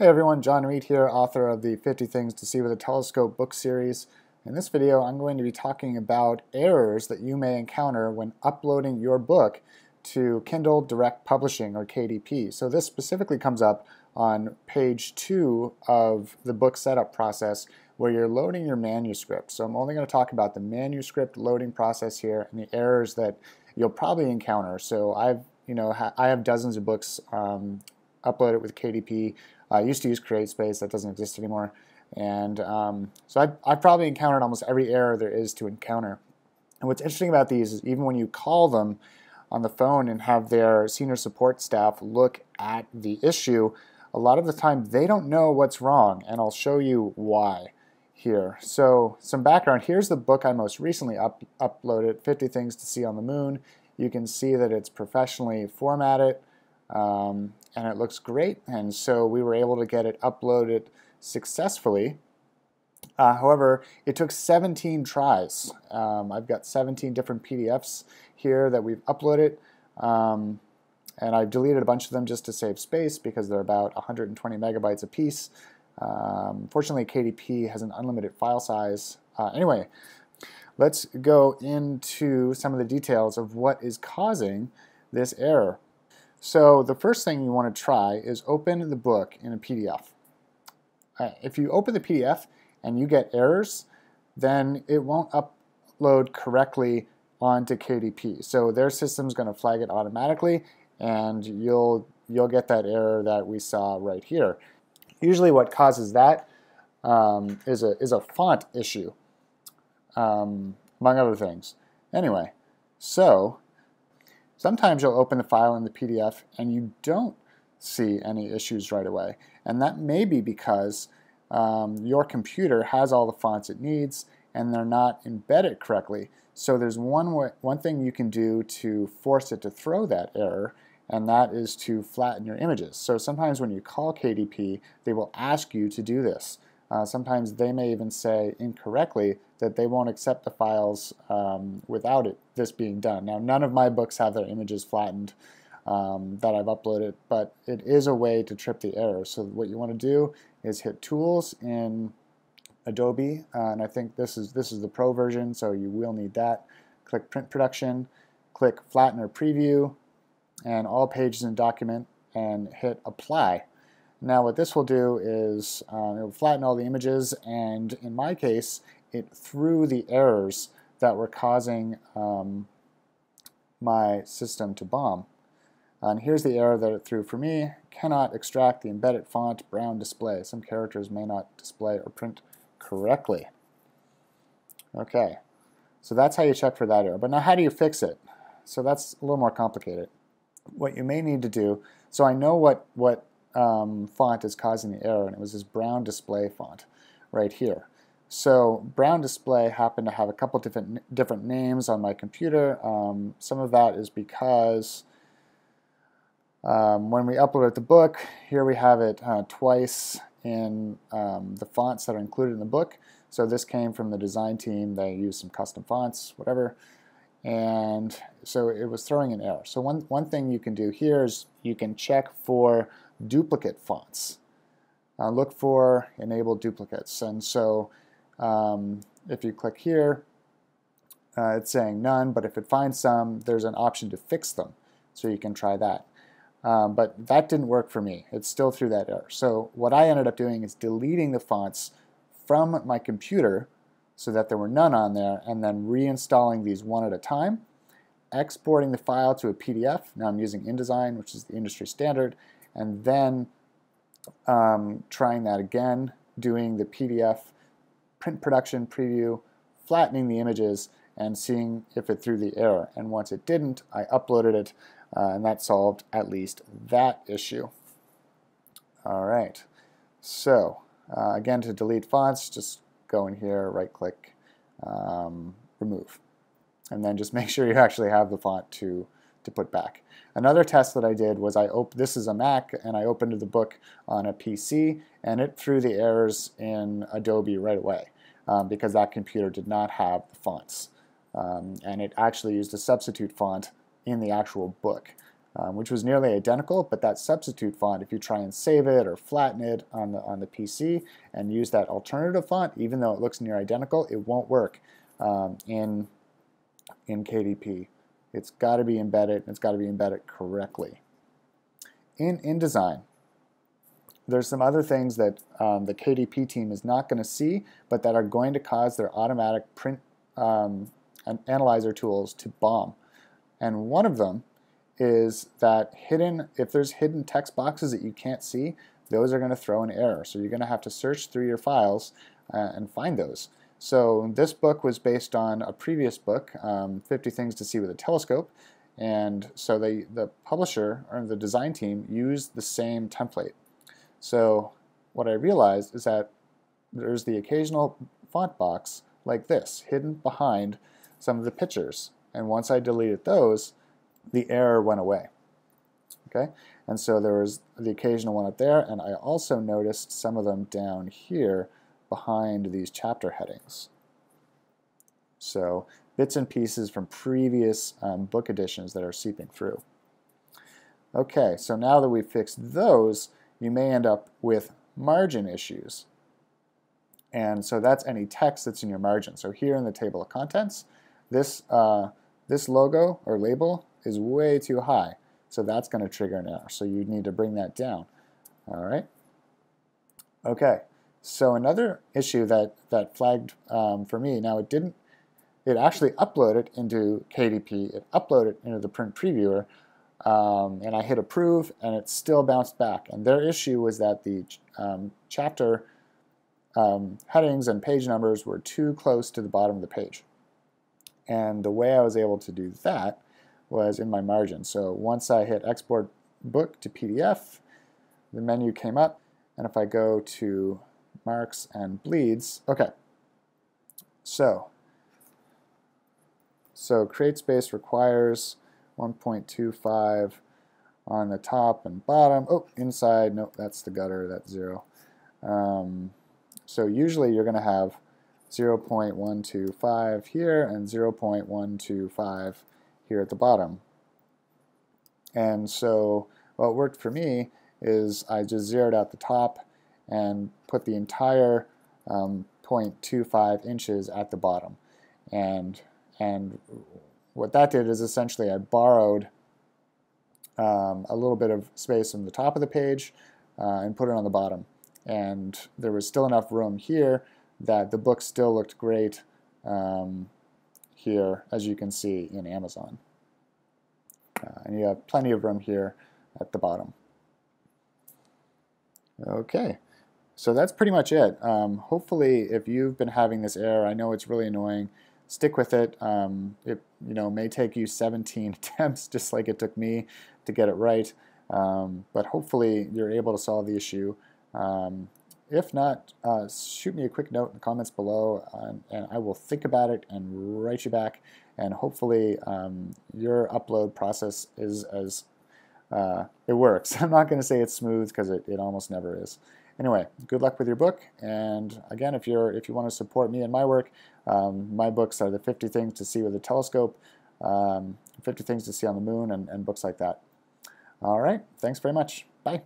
Hey everyone, John Read here, author of the 50 Things to See with a Telescope book series. In this video, I'm going to be talking about errors that you may encounter when uploading your book to Kindle Direct Publishing, or KDP. So this specifically comes up on page two of the book setup process where you're loading your manuscript. So I'm only going to talk about the manuscript loading process here and the errors that you'll probably encounter. So I've, you know, I have dozens of books um, uploaded with KDP. I used to use CreateSpace, that doesn't exist anymore. And um, so I've, I've probably encountered almost every error there is to encounter. And what's interesting about these is even when you call them on the phone and have their senior support staff look at the issue, a lot of the time they don't know what's wrong, and I'll show you why here. So some background, here's the book I most recently up uploaded, 50 Things to See on the Moon. You can see that it's professionally formatted um, and it looks great, and so we were able to get it uploaded successfully. Uh, however, it took 17 tries. Um, I've got 17 different PDFs here that we've uploaded. Um, and I've deleted a bunch of them just to save space because they're about 120 megabytes a piece. Um, fortunately, KDP has an unlimited file size. Uh, anyway, let's go into some of the details of what is causing this error. So the first thing you want to try is open the book in a PDF. Uh, if you open the PDF and you get errors, then it won't upload correctly onto KDP. So their system's going to flag it automatically and you'll you'll get that error that we saw right here. Usually what causes that um, is a, is a font issue, um, among other things. Anyway, so sometimes you'll open the file in the PDF and you don't see any issues right away. And that may be because um, your computer has all the fonts it needs and they're not embedded correctly. So there's one, way, one thing you can do to force it to throw that error, and that is to flatten your images. So sometimes when you call KDP, they will ask you to do this. Uh, sometimes they may even say incorrectly that they won't accept the files um, without it this being done. Now, none of my books have their images flattened um, that I've uploaded, but it is a way to trip the error. So what you want to do is hit Tools in Adobe, uh, and I think this is this is the Pro version, so you will need that. Click Print Production, click Flatten or Preview, and all pages in document and hit apply. Now what this will do is um, it will flatten all the images and in my case it threw the errors that were causing um, my system to bomb. And here's the error that it threw for me. Cannot extract the embedded font brown display. Some characters may not display or print correctly. Okay, so that's how you check for that error. But now how do you fix it? So that's a little more complicated what you may need to do, so I know what, what um, font is causing the error, and it was this brown display font right here. So brown display happened to have a couple different different names on my computer. Um, some of that is because um, when we uploaded the book, here we have it uh, twice in um, the fonts that are included in the book. So this came from the design team. They used some custom fonts, whatever and so it was throwing an error. So one, one thing you can do here is you can check for duplicate fonts. Uh, look for enable duplicates. And so um, if you click here, uh, it's saying none, but if it finds some, there's an option to fix them. So you can try that. Um, but that didn't work for me. It still threw that error. So what I ended up doing is deleting the fonts from my computer so that there were none on there, and then reinstalling these one at a time, exporting the file to a PDF. Now I'm using InDesign, which is the industry standard, and then um, trying that again, doing the PDF print production preview, flattening the images, and seeing if it threw the error. And once it didn't, I uploaded it, uh, and that solved at least that issue. All right, so uh, again, to delete fonts, just go in here, right click, um, remove. And then just make sure you actually have the font to, to put back. Another test that I did was I op this is a Mac and I opened the book on a PC and it threw the errors in Adobe right away um, because that computer did not have the fonts. Um, and it actually used a substitute font in the actual book. um, which was nearly identical, but that substitute font, if you try and save it or flatten it on the, on the PC and use that alternative font, even though it looks near identical, it won't work um, in, in KDP. It's got to be embedded, and it's got to be embedded correctly. In InDesign, there's some other things that um, the KDP team is not going to see, but that are going to cause their automatic print um, analyzer tools to bomb. And one of them is that hidden, if there's hidden text boxes that you can't see, those are going to throw an error. So you're going to have to search through your files uh, and find those. So this book was based on a previous book, um, 50 Things to See with a Telescope, and so they, the publisher or the design team used the same template. So what I realized is that there's the occasional font box like this, hidden behind some of the pictures. And once I deleted those, the error went away. Okay, and so there was the occasional one up there, and I also noticed some of them down here behind these chapter headings. So bits and pieces from previous um, book editions that are seeping through. Okay, so now that we've fixed those, you may end up with margin issues. And so that's any text that's in your margin. So here in the table of contents, this, uh, this logo or label is way too high. So that's going to trigger an error. So you need to bring that down. All right. Okay. So another issue that, that flagged um, for me, now it didn't, it actually uploaded into KDP, it uploaded into the print previewer, um, and I hit approve and it still bounced back. And their issue was that the um, chapter um, headings and page numbers were too close to the bottom of the page. And the way I was able to do that was in my margin. So once I hit export book to PDF, the menu came up, and if I go to marks and bleeds, okay. So, so CreateSpace requires 1.25 on the top and bottom. Oh, inside, nope, that's the gutter, that's zero. Um, so usually you're going to have 0.125 here and 0.125 here at the bottom. And so what worked for me is I just zeroed out the top and put the entire um, 0.25 inches at the bottom. And, and what that did is essentially I borrowed um, a little bit of space on the top of the page uh, and put it on the bottom. And there was still enough room here that the book still looked great um, here, as you can see in Amazon. Uh, and you have plenty of room here at the bottom. Okay, so that's pretty much it. Um, hopefully, if you've been having this error, I know it's really annoying, stick with it. Um, it you know may take you 17 attempts, just like it took me to get it right. Um, but hopefully, you're able to solve the issue. Um, if not, uh, shoot me a quick note in the comments below, and, and, I will think about it and write you back. And hopefully, um, your upload process is as uh, it works. I'm not going to say it's smooth because it, it almost never is. Anyway, good luck with your book. And again, if you're if you want to support me and my work, um, my books are the 50 Things to See with a Telescope, um, 50 Things to See on the Moon, and, and books like that. All right, thanks very much. Bye.